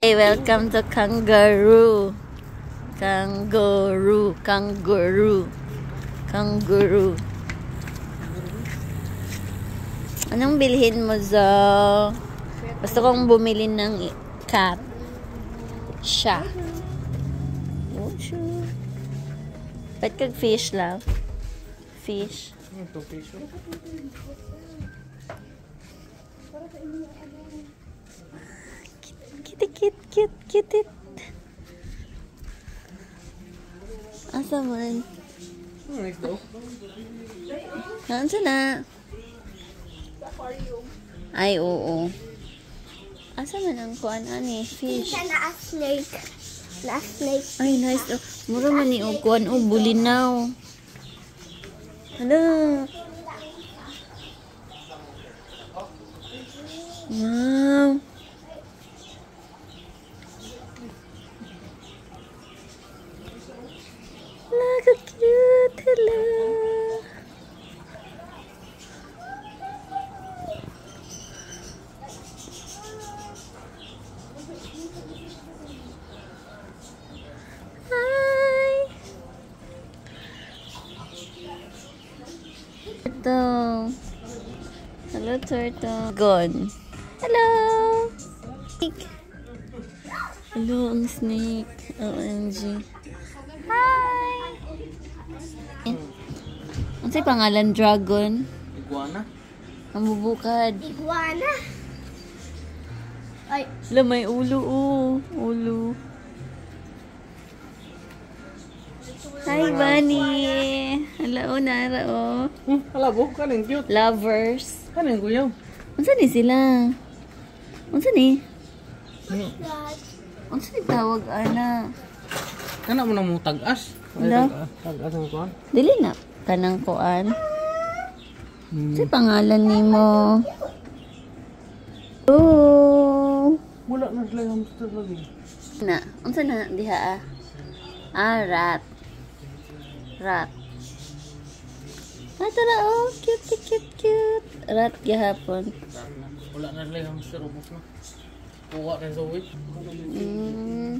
Hey, welcome to Kangaroo. Kangaroo, kangaroo, kangaroo. Anong bilhin mo, Zo? Gusto kong bumili ng cat. Siya. Oh, sure. Ba't kag fish lang? Fish. Kitty, kit, kit, kitit. Asa man? Naan na? Ay, oo. Asa man ang kuan ani? Fish. Siya na snake. Na snake. Ay, nice. Oh, mura man ni og kuan o bulinaw. Hala. Wow. Look how cute. Hello. Hi. Turtle. Hello, turtle. Gone. Hello. Snake. Hello, ang snake. OMG. Hi. Ano sa'yo pangalan? Dragon? Iguana? Ang bubukad. Iguana. Ay, Hala, may ulo, oh. Ulo. Hi, Bunny. Hala, oh, nara, oh. Hmm, alabo, kaning cute. Lovers. Kaning kuyaw. Unsa ni sila? Unsa ni? Hmm. Unsa ni tawag ana? Kana mo na mo tag-as. Hello? tag-as. Ang kuhan. Dili na kanang kuan. Hmm. Sa pangalan nimo? Oh. Wala na sila yung hamster lagi. Na, unsa na diha ah? Ah, rat. Rat. Ah, tara, oh. Cute, cute, cute. Rat gihapon. Wala na sila yung hamster. Ubus na. Kuha na sa wait. Mm.